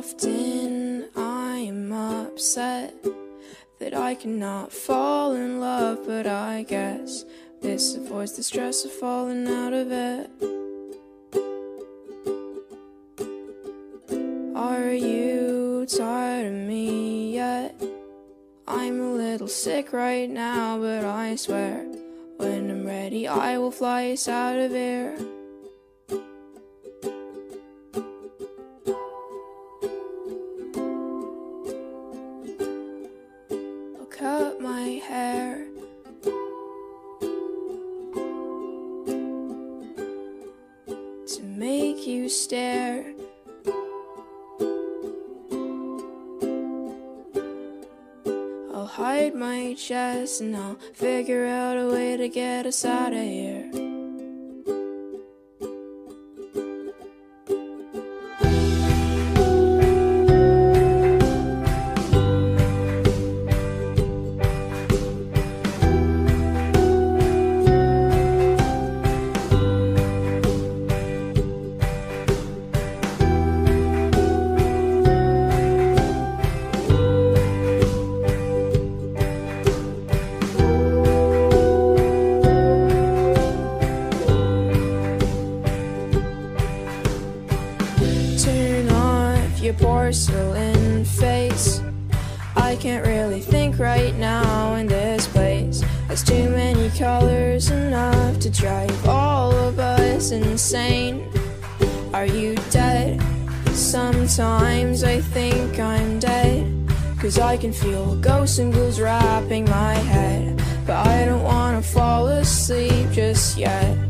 Often I'm upset that I cannot fall in love, but I guess this avoids the stress of falling out of it. Are you tired of me yet? I'm a little sick right now, but I swear when I'm ready, I will fly us out of here. To make you stare. I'll hide my chest and I'll figure out a way to get us out of here. Your porcelain face. I can't really think right now in this place. There's too many colors, enough to drive all of us insane. Are you dead? Sometimes I think I'm dead. Cause I can feel ghosts and ghouls wrapping my head. But I don't wanna fall asleep just yet.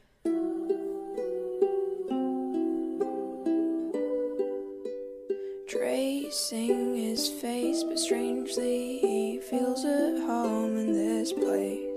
tracing his face, but strangely he feels at home in this place.